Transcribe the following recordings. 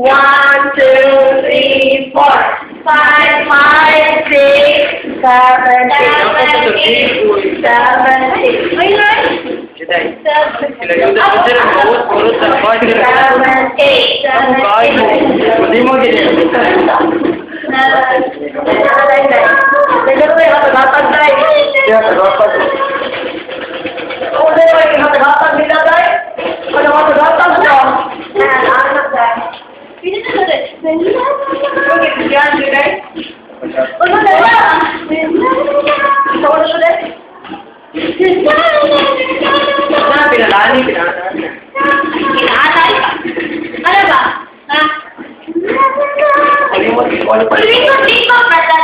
One, two, three, four, five, five, six, seven, eight, seven, eight, Ay, nine. seven, eight, Bakit yan, eh. di ba? Ano na ba? Ito na ito dahil. Ano ba? Ha? Ayun mo, dito ko ano pa. Dito, dito, brother.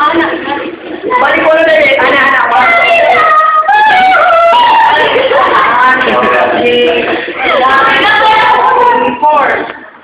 Ano na? Ko na dahil. Ano, ano?